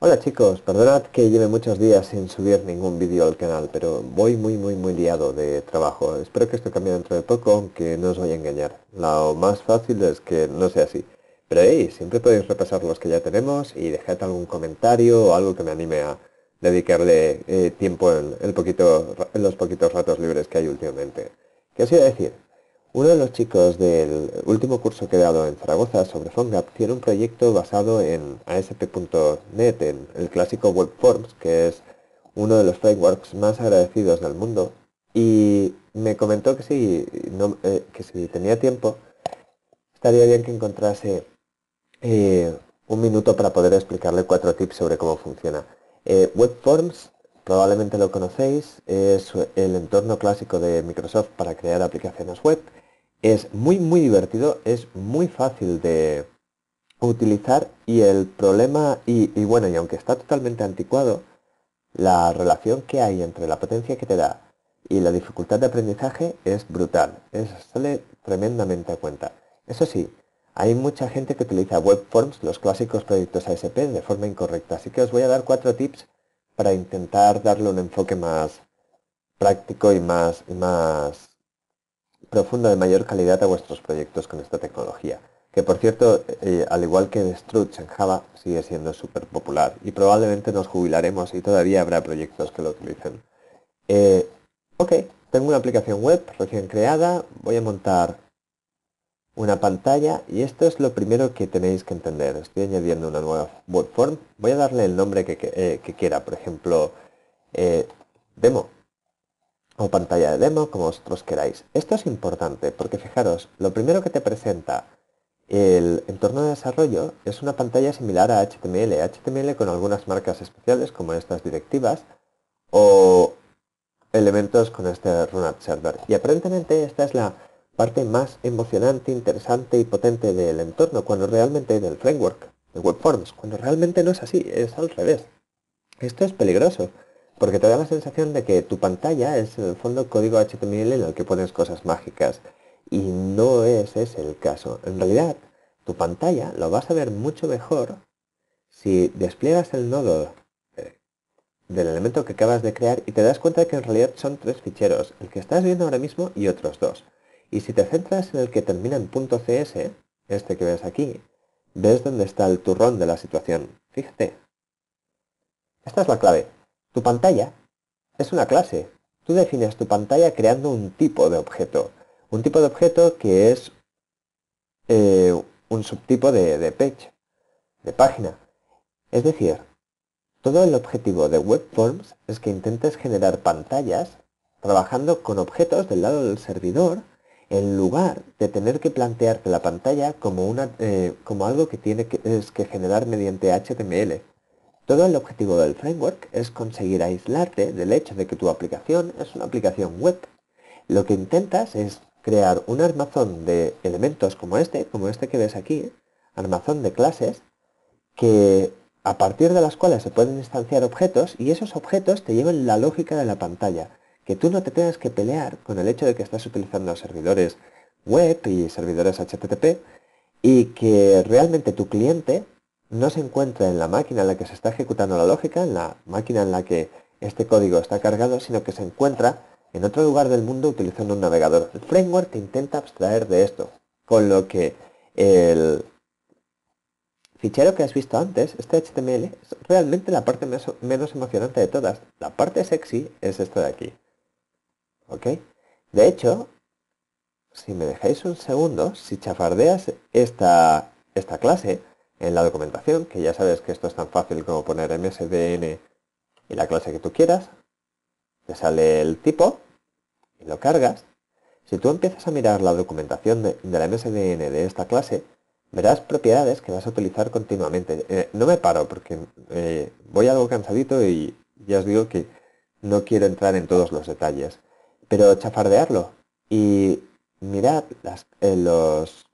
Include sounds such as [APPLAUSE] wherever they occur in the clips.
Hola chicos, perdonad que lleve muchos días sin subir ningún vídeo al canal, pero voy muy muy muy liado de trabajo. Espero que esto cambie dentro de poco, aunque no os voy a engañar. Lo más fácil es que no sea así. Pero hey, siempre podéis repasar los que ya tenemos y dejad algún comentario o algo que me anime a dedicarle eh, tiempo en, el poquito, en los poquitos ratos libres que hay últimamente. ¿Qué os iba a decir? Uno de los chicos del último curso que he dado en Zaragoza sobre PhoneGap tiene un proyecto basado en ASP.NET, en el clásico WebForms, que es uno de los frameworks más agradecidos del mundo, y me comentó que si, eh, que si tenía tiempo, estaría bien que encontrase eh, un minuto para poder explicarle cuatro tips sobre cómo funciona. Eh, WebForms Probablemente lo conocéis, es el entorno clásico de Microsoft para crear aplicaciones web. Es muy muy divertido, es muy fácil de utilizar y el problema, y, bueno, y aunque está totalmente anticuado, la relación que hay entre la potencia que te da y la dificultad de aprendizaje es brutal, es, sale tremendamente a cuenta. Eso sí, hay mucha gente que utiliza WebForms, los clásicos proyectos ASP, de forma incorrecta, así que os voy a dar cuatro tips para intentar darle un enfoque más práctico y más, más profundo de mayor calidad a vuestros proyectos con esta tecnología. Que por cierto, eh, al igual que Struts en Java, sigue siendo súper popular y probablemente nos jubilaremos y todavía habrá proyectos que lo utilicen. Eh, ok, tengo una aplicación web recién creada, voy a montar una pantalla y esto es lo primero que tenéis que entender. Estoy añadiendo una nueva web form. Voy a darle el nombre que, eh, quiera, por ejemplo, eh, demo o pantalla de demo, como vosotros queráis. Esto es importante porque fijaros, lo primero que te presenta el entorno de desarrollo es una pantalla similar a HTML, HTML con algunas marcas especiales como estas directivas o elementos con este Runat Server. Y aparentemente esta es la parte más emocionante, interesante y potente del entorno, cuando realmente del framework, de WebForms, cuando realmente no es así, es al revés. Esto es peligroso, porque te da la sensación de que tu pantalla es en el fondo código HTML en el que pones cosas mágicas, y no es ese el caso. En realidad, tu pantalla lo vas a ver mucho mejor si despliegas el nodo eh, del elemento que acabas de crear y te das cuenta de que en realidad son tres ficheros, el que estás viendo ahora mismo y otros dos. Y si te centras en el que termina en .cs, este que ves aquí, ves dónde está el turrón de la situación. Fíjate. Esta es la clave. Tu pantalla es una clase. Tú defines tu pantalla creando un tipo de objeto. Un tipo de objeto que es eh, un subtipo de, page, de página. Es decir, todo el objetivo de WebForms es que intentes generar pantallas trabajando con objetos del lado del servidor en lugar de tener que plantearte la pantalla como, una, eh, como algo que tiene que, es que generar mediante HTML. Todo el objetivo del framework es conseguir aislarte del hecho de que tu aplicación es una aplicación web. Lo que intentas es crear un armazón de elementos como este, como este que ves aquí, armazón de clases, que a partir de las cuales se pueden instanciar objetos y esos objetos te llevan la lógica de la pantalla que tú no te tengas que pelear con el hecho de que estás utilizando servidores web y servidores HTTP y que realmente tu cliente no se encuentra en la máquina en la que se está ejecutando la lógica, en la máquina en la que este código está cargado, sino que se encuentra en otro lugar del mundo utilizando un navegador. El framework te intenta abstraer de esto, con lo que el fichero que has visto antes, este HTML, es realmente la parte menos emocionante de todas. La parte sexy es esto de aquí. ¿Ok? De hecho, si me dejáis un segundo, si chafardeas esta, esta clase en la documentación, que ya sabes que esto es tan fácil como poner msdn y la clase que tú quieras, te sale el tipo y lo cargas. Si tú empiezas a mirar la documentación de, la msdn de esta clase, verás propiedades que vas a utilizar continuamente. Eh, no me paro porque eh, voy algo cansadito y ya os digo que no quiero entrar en todos los detalles pero chafardearlo y mirad las, eh, los,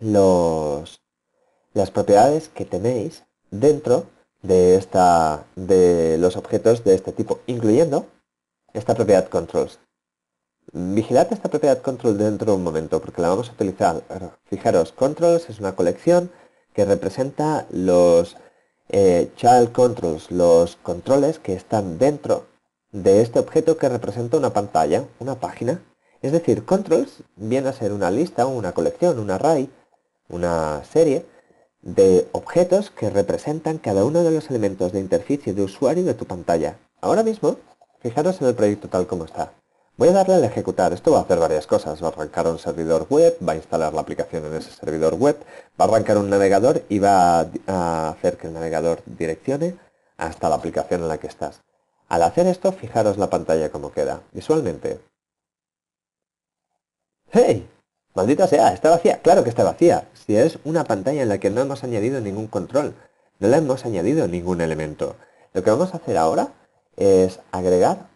los, las propiedades que tenéis dentro de, esta, de los objetos de este tipo, incluyendo esta propiedad controls. Vigilad esta propiedad control dentro de un momento porque la vamos a utilizar. Fijaros, controls es una colección que representa los eh, child controls, los controles que están dentro de este objeto que representa una pantalla, una página. Es decir, controls viene a ser una lista, una colección, un array, una serie de objetos que representan cada uno de los elementos de interficie de usuario de tu pantalla. Ahora mismo, fijaros en el proyecto tal como está. Voy a darle al ejecutar. Esto va a hacer varias cosas. Va a arrancar un servidor web, va a instalar la aplicación en ese servidor web, va a arrancar un navegador y va a hacer que el navegador direccione hasta la aplicación en la que estás. Al hacer esto, fijaros la pantalla como queda. Visualmente. ¡Hey! Maldita sea, está vacía. Claro que está vacía. Si es una pantalla en la que no hemos añadido ningún control, no le hemos añadido ningún elemento. Lo que vamos a hacer ahora es agregar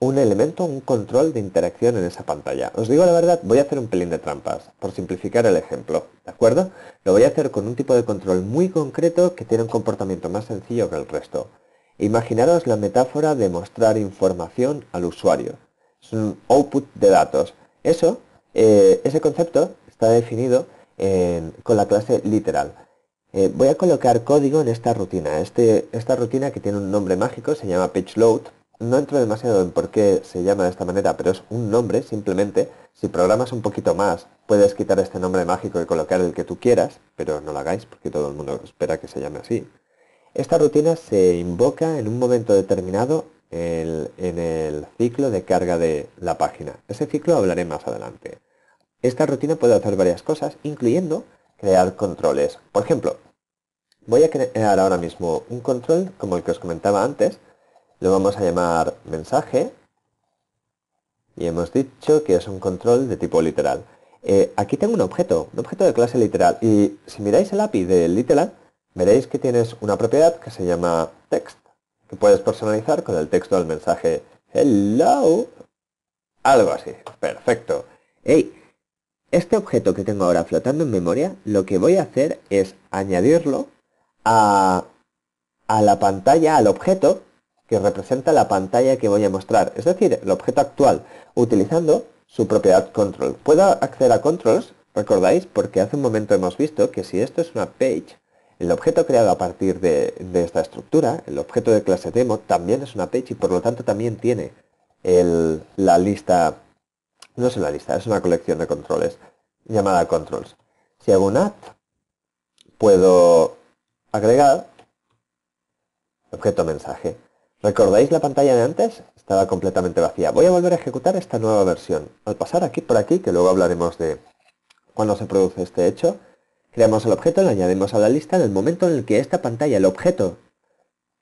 un elemento, un control de interacción en esa pantalla. Os digo la verdad, voy a hacer un pelín de trampas, por simplificar el ejemplo, ¿de acuerdo? Lo voy a hacer con un tipo de control muy concreto que tiene un comportamiento más sencillo que el resto. Imaginaros la metáfora de mostrar información al usuario. Es un output de datos. Eso, eh, ese concepto está definido con la clase literal. Eh, voy a colocar código en esta rutina. Este, esta rutina que tiene un nombre mágico se llama PageLoad no entro demasiado en por qué se llama de esta manera, pero es un nombre simplemente. Si programas un poquito más, puedes quitar este nombre mágico y colocar el que tú quieras, pero no lo hagáis porque todo el mundo espera que se llame así. Esta rutina se invoca en un momento determinado en el ciclo de carga de la página. Ese ciclo hablaré más adelante. Esta rutina puede hacer varias cosas, incluyendo crear controles. Por ejemplo, voy a crear ahora mismo un control como el que os comentaba antes, lo vamos a llamar mensaje y hemos dicho que es un control de tipo literal. Eh, aquí tengo un objeto, un objeto de clase literal y si miráis el API de literal veréis que tienes una propiedad que se llama text que puedes personalizar con el texto del mensaje hello algo así, perfecto. Hey, este objeto que tengo ahora flotando en memoria lo que voy a hacer es añadirlo a, a la pantalla, al objeto que representa la pantalla que voy a mostrar, es decir, el objeto actual, utilizando su propiedad control. Puedo acceder a controls, recordáis, porque hace un momento hemos visto que si esto es una page, el objeto creado a partir de, esta estructura, el objeto de clase demo, también es una page y por lo tanto también tiene la lista, no es una lista, es una colección de controles llamada controls. Si hago un add, puedo agregar objeto mensaje. ¿Recordáis la pantalla de antes? Estaba completamente vacía. Voy a volver a ejecutar esta nueva versión. Al pasar aquí por aquí, que luego hablaremos de cuándo se produce este hecho, creamos el objeto, lo añadimos a la lista. En el momento en el que esta pantalla, el objeto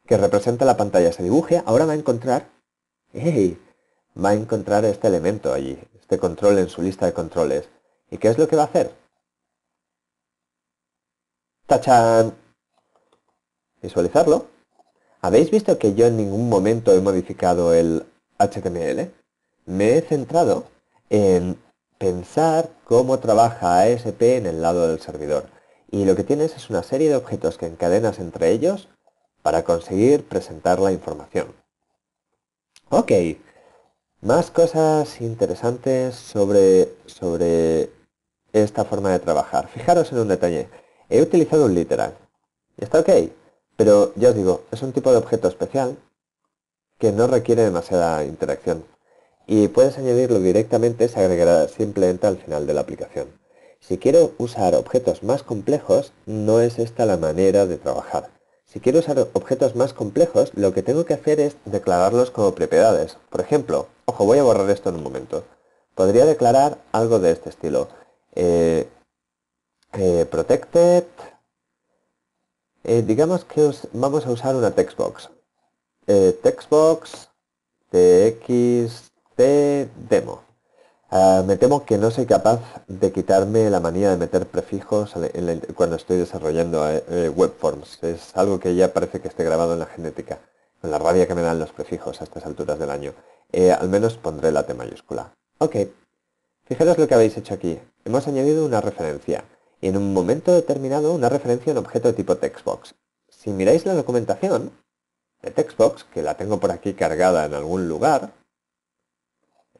que representa la pantalla se dibuje, ahora va a encontrar, ¡hey! va a encontrar este elemento allí, este control en su lista de controles. ¿Y qué es lo que va a hacer? ¡Tachán! Visualizarlo. ¿Habéis visto que yo en ningún momento he modificado el HTML? Me he centrado en pensar cómo trabaja ASP en el lado del servidor. Y lo que tienes es una serie de objetos que encadenas entre ellos para conseguir presentar la información. Ok, más cosas interesantes sobre, sobre esta forma de trabajar. Fijaros en un detalle. He utilizado un literal. ¿Y está ok? Pero ya os digo, es un tipo de objeto especial que no requiere demasiada interacción y puedes añadirlo directamente, se agregará simplemente al final de la aplicación. Si quiero usar objetos más complejos, no es esta la manera de trabajar. Si quiero usar objetos más complejos, lo que tengo que hacer es declararlos como propiedades. Por ejemplo, ojo, voy a borrar esto en un momento. Podría declarar algo de este estilo. Eh, eh, protected eh, digamos que vamos a usar una textbox. Textbox txt demo. Ah, me temo que no soy capaz de quitarme la manía de meter prefijos cuando estoy desarrollando eh, webforms. Es algo que ya parece que esté grabado en la genética. Con la rabia que me dan los prefijos a estas alturas del año. al menos pondré la T mayúscula. Ok. Fijaros lo que habéis hecho aquí. Hemos añadido una referencia y en un momento determinado una referencia a un objeto de tipo textbox. Si miráis la documentación de textbox, que la tengo por aquí cargada en algún lugar,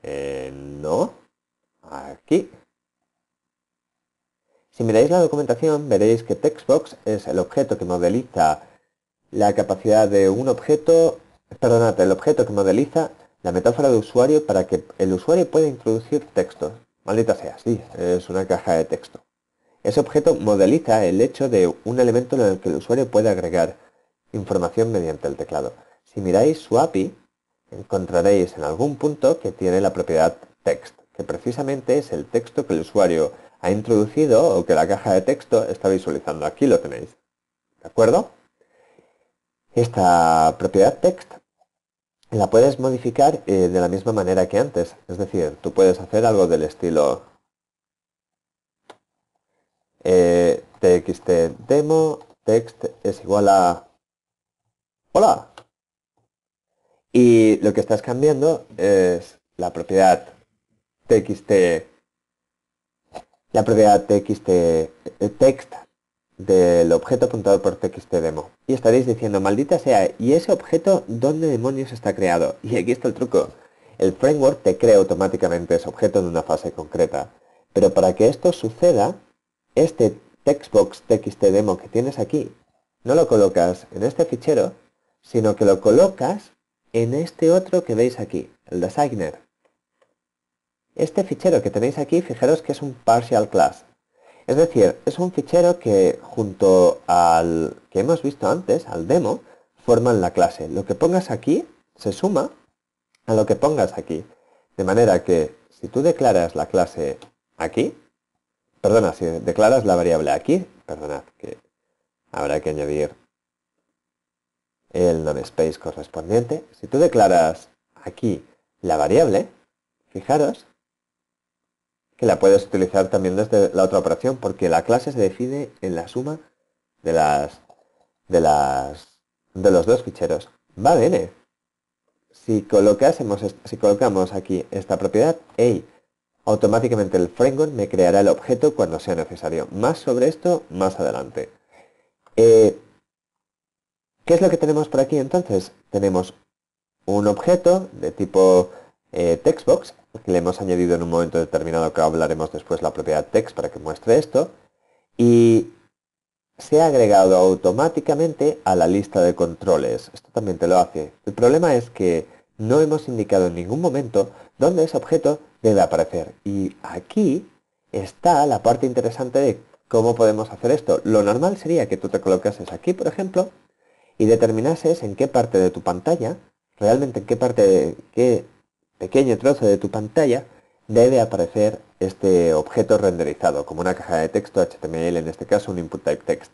eh, no, aquí. Si miráis la documentación veréis que textbox es el objeto que modeliza la capacidad de un objeto, perdonad, el objeto que modeliza la metáfora de usuario para que el usuario pueda introducir textos. Maldita sea, sí, es una caja de texto. Ese objeto modeliza el hecho de un elemento en el que el usuario puede agregar información mediante el teclado. Si miráis su API, encontraréis en algún punto que tiene la propiedad text, que precisamente es el texto que el usuario ha introducido o que la caja de texto está visualizando. Aquí lo tenéis. ¿De acuerdo? Esta propiedad text la puedes modificar eh, de la misma manera que antes. Es decir, tú puedes hacer algo del estilo eh, txt demo text es igual a hola. Y lo que estás cambiando es la propiedad txt la propiedad txt text del objeto apuntado por txtdemo. Y estaréis diciendo, maldita sea, ¿y ese objeto dónde demonios está creado? [LAUGHS] Y aquí está el truco. El framework te crea automáticamente ese objeto en una fase concreta. Pero para que esto suceda, este textbox txtdemo que tienes aquí, no lo colocas en este fichero, sino que lo colocas en este otro que veis aquí, el designer. Este fichero que tenéis aquí, fijaros que es un partial class. Es decir, es un fichero que junto al que hemos visto antes, al demo, forman la clase. Lo que pongas aquí se suma a lo que pongas aquí. De manera que si tú declaras la clase aquí, perdona, si declaras la variable aquí, perdonad, que habrá que añadir el namespace correspondiente. Si tú declaras aquí la variable, fijaros que la puedes utilizar también desde la otra operación porque la clase se define en la suma de las de las de los dos ficheros. Va bien. Si colocásemos si colocamos aquí esta propiedad hey, automáticamente el framework me creará el objeto cuando sea necesario. Más sobre esto más adelante. Eh, ¿Qué es lo que tenemos por aquí entonces? Tenemos un objeto de tipo eh, textbox que le hemos añadido en un momento determinado que hablaremos después la propiedad text para que muestre esto y se ha agregado automáticamente a la lista de controles. Esto también te lo hace. El problema es que no hemos indicado en ningún momento dónde ese objeto debe aparecer. Y aquí está la parte interesante de cómo podemos hacer esto. Lo normal sería que tú te colocases aquí, por ejemplo, y determinases en qué parte de tu pantalla, realmente en qué parte de qué pequeño trozo de tu pantalla debe aparecer este objeto renderizado, como una caja de texto HTML, en este caso un input type text.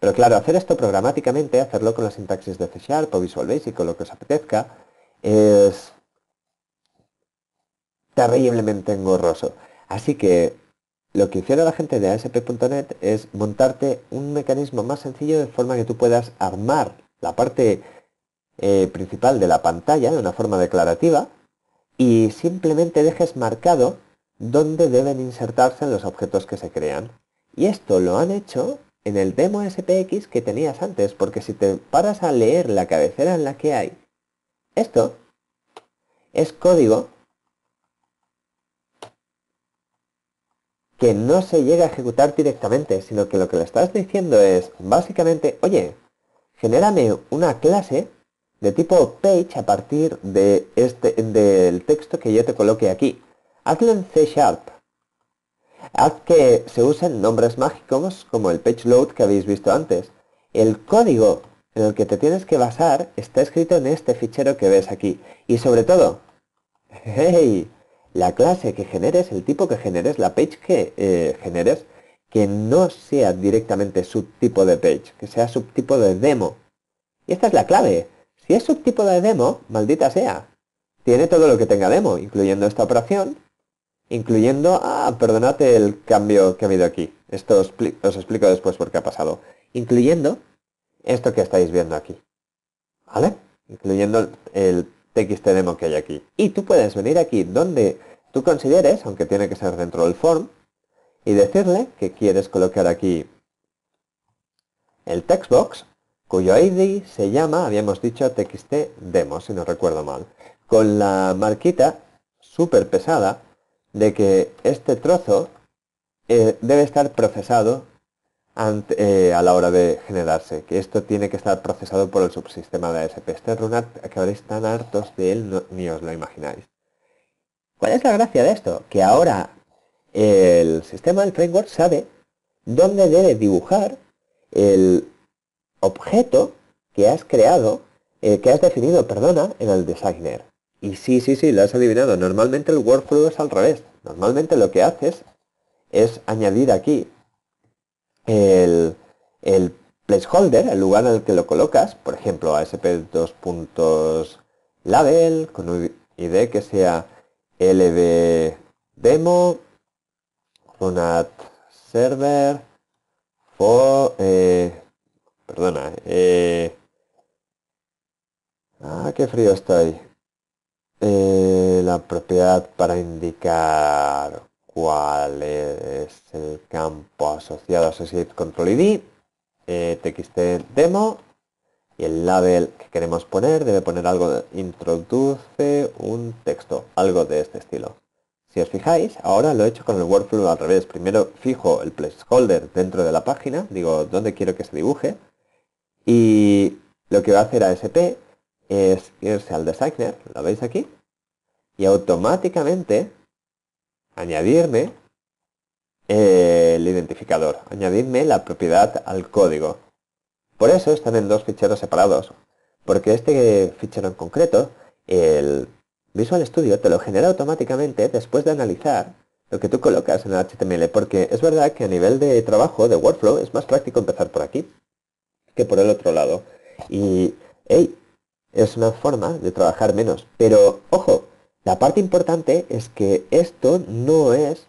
Pero claro, hacer esto programáticamente, hacerlo con la sintaxis de C Sharp o Visual Basic o lo que os apetezca, es terriblemente engorroso. Así que lo que hicieron la gente de ASP.NET es montarte un mecanismo más sencillo de forma que tú puedas armar la parte eh, principal de la pantalla de una forma declarativa y simplemente dejes marcado dónde deben insertarse los objetos que se crean. Y esto lo han hecho en el demo SPX que tenías antes, porque si te paras a leer la cabecera en la que hay, esto es código que no se llega a ejecutar directamente, sino que lo que le estás diciendo es, básicamente, oye, genérame una clase de tipo page a partir de este, del texto que yo te coloque aquí. Hazlo en C Sharp. Haz que se usen nombres mágicos como el page load que habéis visto antes. El código en el que te tienes que basar está escrito en este fichero que ves aquí. Y sobre todo, [LAUGHS] hey, la clase que generes, el tipo que generes, la page que eh, generes, que no sea directamente subtipo de page, que sea subtipo de demo. Y esta es la clave. Si es subtipo de demo, maldita sea, tiene todo lo que tenga demo, incluyendo esta operación, incluyendo, ah, perdonad el cambio que ha habido aquí. Esto os, explico después por qué ha pasado. Incluyendo esto que estáis viendo aquí. ¿Vale? Incluyendo el txt demo que hay aquí. Y tú puedes venir aquí donde tú consideres, aunque tiene que ser dentro del form, y decirle que quieres colocar aquí el textbox cuyo ID se llama, habíamos dicho, txt demo, si no recuerdo mal, con la marquita súper pesada de que este trozo eh, debe estar procesado eh, a la hora de generarse, que esto tiene que estar procesado por el subsistema de ASP. Este runat acabaréis tan hartos de él, ni os lo imagináis. ¿Cuál es la gracia de esto? Que ahora el sistema del framework sabe dónde debe dibujar el objeto que has creado, eh, que has definido, perdona, en el designer. Y sí, sí, sí, lo has adivinado. Normalmente el workflow es al revés. Normalmente lo que haces es añadir aquí el, placeholder, el lugar en el que lo colocas, por ejemplo, ASP2.label con un ID que sea lb demo, runat server, for, eh, perdona, eh, ah, qué frío estoy. Eh, la propiedad para indicar cuál es el campo asociado a Associate Control ID, eh, txt demo, y el label que queremos poner debe poner algo, introduce un texto, algo de este estilo. Si os fijáis, ahora lo he hecho con el workflow al revés. Primero fijo el placeholder dentro de la página, digo dónde quiero que se dibuje, y lo que va a hacer ASP es irse al designer, lo veis aquí, y automáticamente añadirme el identificador, añadirme la propiedad al código. Por eso están en dos ficheros separados, porque este fichero en concreto, el Visual Studio te lo genera automáticamente después de analizar lo que tú colocas en el HTML, porque es verdad que a nivel de trabajo, de workflow, es más práctico empezar por aquí que por el otro lado. Y, hey, es una forma de trabajar menos. Pero, ojo, la parte importante es que esto no es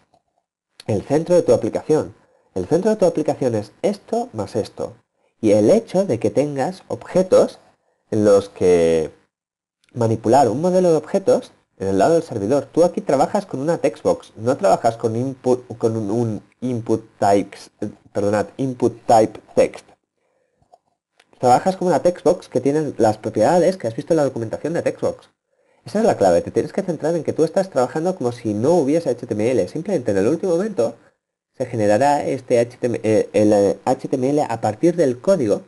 el centro de tu aplicación. El centro de tu aplicación es esto más esto. Y el hecho de que tengas objetos en los que manipular un modelo de objetos en el lado del servidor. Tú aquí trabajas con una textbox, no trabajas con, input, con un, input types, perdonad, input type text. Trabajas con una textbox que tiene las propiedades que has visto en la documentación de textbox. Esa es la clave, te tienes que centrar en que tú estás trabajando como si no hubiese HTML. Simplemente en el último momento se generará este HTML, eh, el HTML a partir del código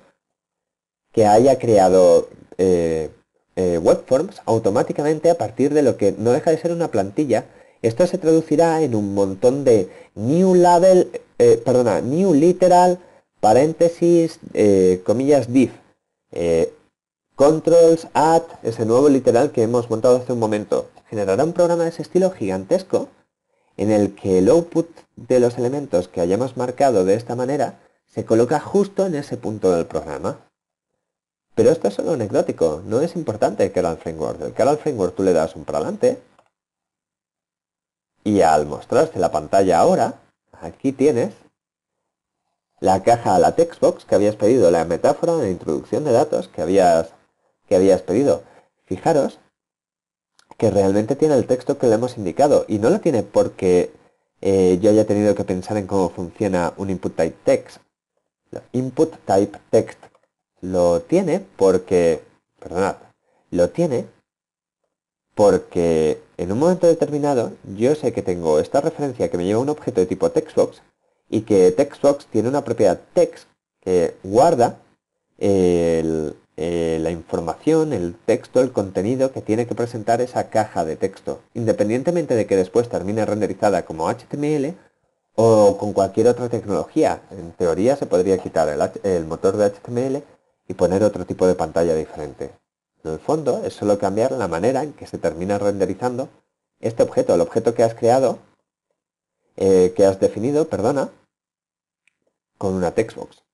que haya creado eh, eh, Webforms automáticamente a partir de lo que no deja de ser una plantilla. Esto se traducirá en un montón de new label, perdona, new literal, paréntesis, comillas div. Controls, add, ese nuevo literal que hemos montado hace un momento, generará un programa de ese estilo gigantesco en el que el output de los elementos que hayamos marcado de esta manera se coloca justo en ese punto del programa. Pero esto es solo anecdótico, no es importante el Keral Framework. El Keral Framework tú le das un para adelante y al mostrarse la pantalla ahora, aquí tienes la caja a la textbox que habías pedido, la metáfora de introducción de datos que habías que habías pedido. Fijaros que realmente tiene el texto que le hemos indicado y no lo tiene porque eh, yo haya tenido que pensar en cómo funciona un input type text. Input type text lo tiene porque, perdonad, lo tiene porque en un momento determinado yo sé que tengo esta referencia que me lleva a un objeto de tipo textbox y que textbox tiene una propiedad text que guarda el, eh, la información, el texto, el contenido que tiene que presentar esa caja de texto, independientemente de que después termine renderizada como HTML o con cualquier otra tecnología. En teoría se podría quitar el, motor de HTML y poner otro tipo de pantalla diferente. En el fondo es solo cambiar la manera en que se termina renderizando este objeto, el objeto que has creado, eh, que has definido, perdona, con una textbox.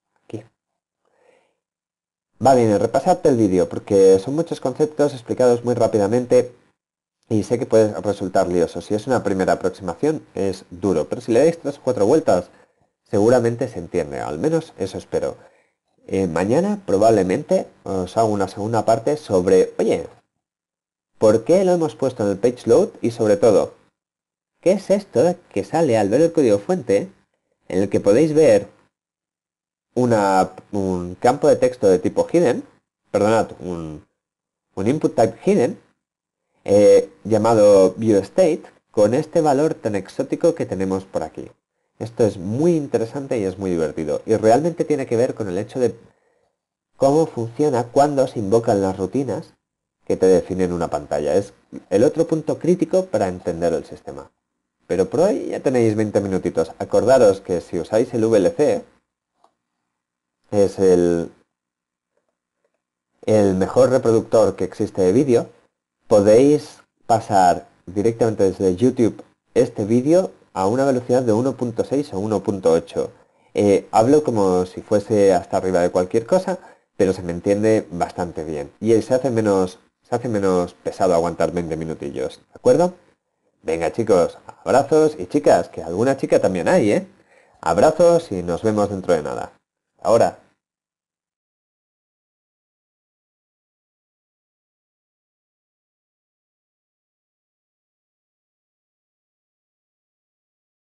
Va bien, repasad el vídeo porque son muchos conceptos explicados muy rápidamente y sé que puede resultar lioso. Si es una primera aproximación es duro, pero si le dais tres o cuatro vueltas seguramente se entiende, al menos eso espero. Eh, mañana probablemente os hago una segunda parte sobre, oye, ¿por qué lo hemos puesto en el page load? Y sobre todo, ¿qué es esto que sale al ver el código fuente en el que podéis ver un campo de texto de tipo hidden, perdonad, un, input type hidden, eh, llamado viewState, con este valor tan exótico que tenemos por aquí. Esto es muy interesante y es muy divertido. Y realmente tiene que ver con el hecho de cómo funciona cuando se invocan las rutinas que te definen una pantalla. Es el otro punto crítico para entender el sistema. Pero por hoy ya tenéis 20 minutitos. Acordaros que si usáis el VLC, es el, mejor reproductor que existe de vídeo, podéis pasar directamente desde YouTube este vídeo a una velocidad de 1.6 o 1.8. Eh, hablo como si fuese hasta arriba de cualquier cosa, pero se me entiende bastante bien. Y se hace menos, se hace menos pesado aguantar 20 minutillos, ¿de acuerdo? Venga chicos, abrazos y chicas, que alguna chica también hay, ¿eh? Abrazos y nos vemos dentro de nada. Ahora.